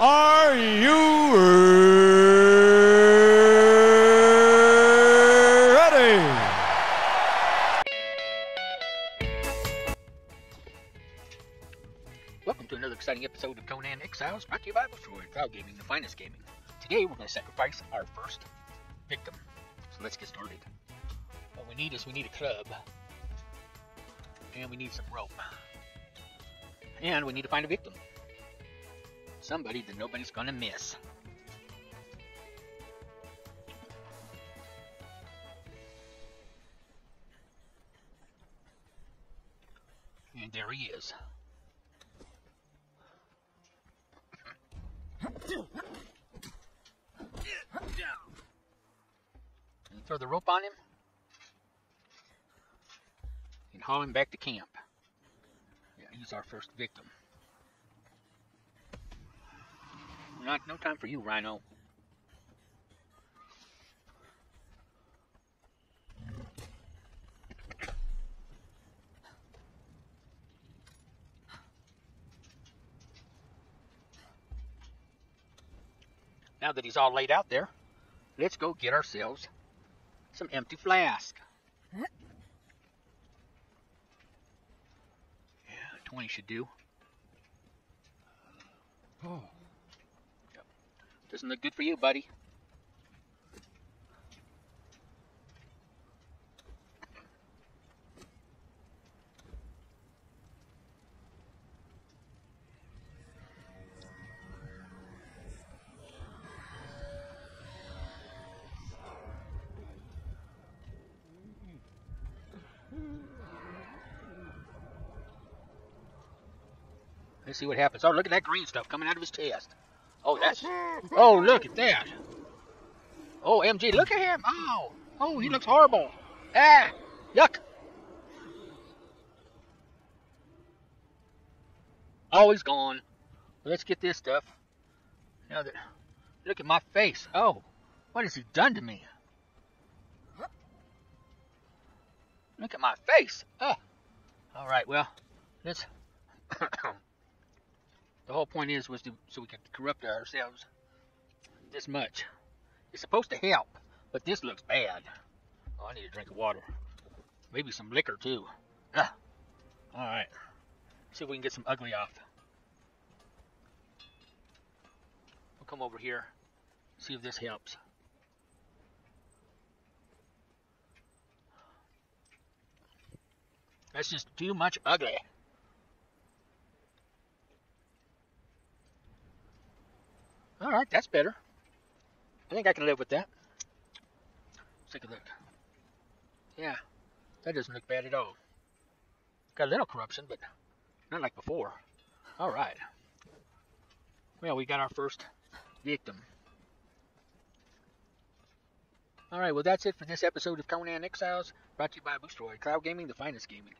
Are you ready? Welcome to another exciting episode of Conan Exiles, brought to you by Boosteroid Cloud Gaming, the finest gaming. Today we're going to sacrifice our first victim. So let's get started. What we need is we need a club. And we need some rope. And we need to find a victim. Somebody that nobody's to miss. And there he is. And throw the rope on him and haul him back to camp. Yeah, he's our first victim. Not no time for you, Rhino. Now that he's all laid out there, let's go get ourselves some empty flask. Yeah, 20 should do. Oh. Doesn't look good for you, buddy. Let's see what happens. Oh, look at that green stuff coming out of his chest. Oh, that's. Oh, look at that. Oh, MG, look at him. Oh, oh, he looks horrible. Ah, yuck. Oh, he's gone. Let's get this stuff. Now that. Look at my face. Oh, what has he done to me? Look at my face. Oh. All right, well, let's. The whole point is was to so we can corrupt ourselves this much. It's supposed to help, but this looks bad. Oh, I need a drink of water. Maybe some liquor too. Ah. All right. See if we can get some ugly off. We'll come over here. See if this helps. That's just too much ugly. All right, that's better. I think I can live with that. Let's take a look. Yeah, that doesn't look bad at all. Got a little corruption, but not like before. All right. Well, we got our first victim. All right, well, that's it for this episode of Conan Exiles, brought to you by Boosteroid Cloud Gaming, the finest gaming.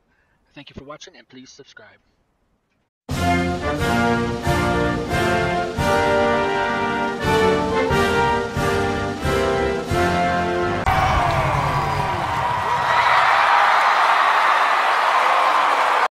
Thank you for watching, and please subscribe.